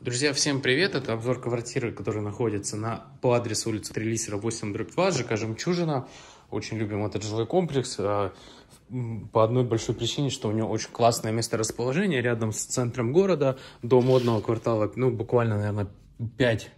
Друзья, всем привет! Это обзор квартиры, которая находится на, по адресу улицы Трелисера 8 дробь 2, ЖК «Жемчужина». Очень любим этот жилой комплекс а, по одной большой причине, что у него очень классное место расположения рядом с центром города, до модного квартала, ну, буквально, наверное, 5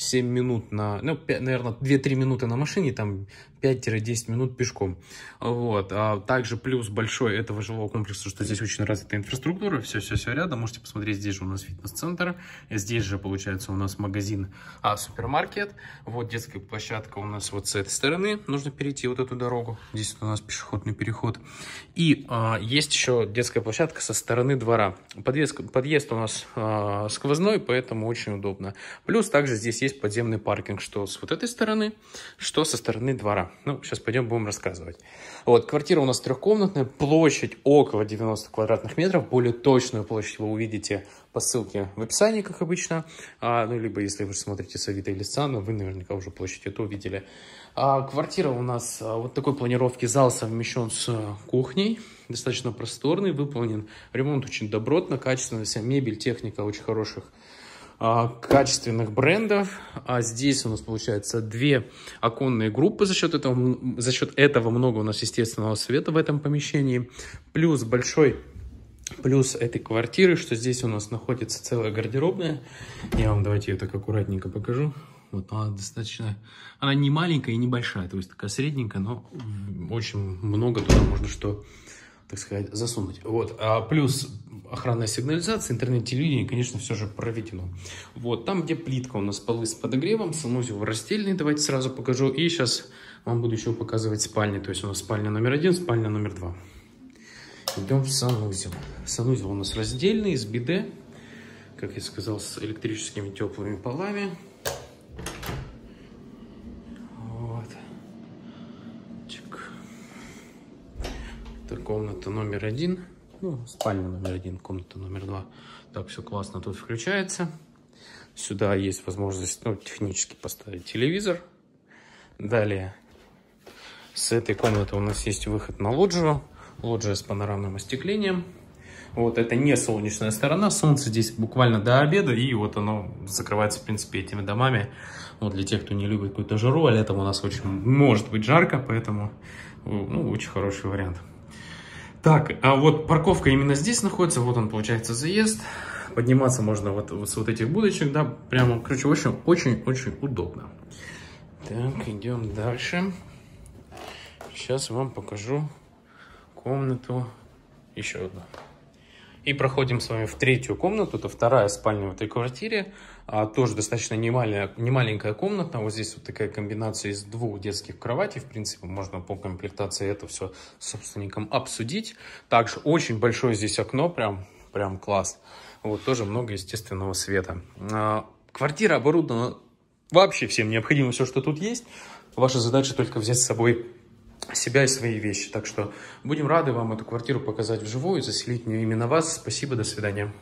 7 минут на, ну, 5, наверное, 2-3 минуты на машине, там 5-10 минут пешком. Вот. А также плюс большой этого жилого комплекса, что здесь очень развитая инфраструктура, все-все-все рядом. Можете посмотреть, здесь же у нас фитнес-центр, здесь же, получается, у нас магазин, а, супермаркет. Вот детская площадка у нас вот с этой стороны, нужно перейти вот эту дорогу. Здесь у нас пешеходный переход. И а, есть еще детская площадка со стороны двора. Подъезд, подъезд у нас а, сквозной, поэтому очень удобно. Плюс также здесь есть подземный паркинг, что с вот этой стороны, что со стороны двора. Ну, сейчас пойдем будем рассказывать. Вот, квартира у нас трехкомнатная, площадь около 90 квадратных метров. Более точную площадь вы увидите по ссылке в описании, как обычно. А, ну, либо если вы смотрите с Авито или Сана, вы наверняка уже площадь эту увидели. А, квартира у нас а, вот такой планировки. Зал совмещен с а, кухней. Достаточно просторный, выполнен ремонт очень добротно, качественно. Вся мебель, техника очень хороших качественных брендов. А здесь у нас получается две оконные группы за счет этого. За счет этого много у нас естественного света в этом помещении. Плюс большой плюс этой квартиры, что здесь у нас находится целая гардеробная. Я вам давайте ее так аккуратненько покажу. Вот она достаточно, она не маленькая и не большая, то есть такая средненькая, но очень много туда можно что, так сказать, засунуть. Вот, а плюс охранная сигнализация, интернет-телевидение, конечно, все же проведено. Вот, там, где плитка у нас полы с подогревом, санузел растельный, давайте сразу покажу. И сейчас вам буду еще показывать спальни. То есть у нас спальня номер один, спальня номер два. Идем в санузел. Санузел у нас раздельный, с биде, как я сказал, с электрическими теплыми полами. Вот. Чик. Это комната номер один. Ну, спальня номер один, комната номер два. Так, все классно тут включается. Сюда есть возможность ну, технически поставить телевизор. Далее, с этой комнаты у нас есть выход на лоджию. Лоджия с панорамным остеклением. Вот это не солнечная сторона. Солнце здесь буквально до обеда. И вот оно закрывается, в принципе, этими домами. Вот для тех, кто не любит какую-то жару. А летом у нас очень может быть жарко. Поэтому ну, очень хороший вариант. Так, а вот парковка именно здесь находится, вот он получается заезд. Подниматься можно вот, вот с вот этих будочек, да, прямо, короче, очень-очень-очень удобно. Так, идем дальше. Сейчас вам покажу комнату, еще одну. И проходим с вами в третью комнату, это вторая спальня в этой квартире. А, тоже достаточно немаленькая, немаленькая комната. Вот здесь вот такая комбинация из двух детских кроватей. В принципе, можно по комплектации это все с собственником обсудить. Также очень большое здесь окно, прям, прям класс. Вот тоже много естественного света. А, квартира оборудована вообще всем необходимо все, что тут есть. Ваша задача только взять с собой себя и свои вещи. Так что будем рады вам эту квартиру показать вживую, заселить в именно вас. Спасибо, до свидания.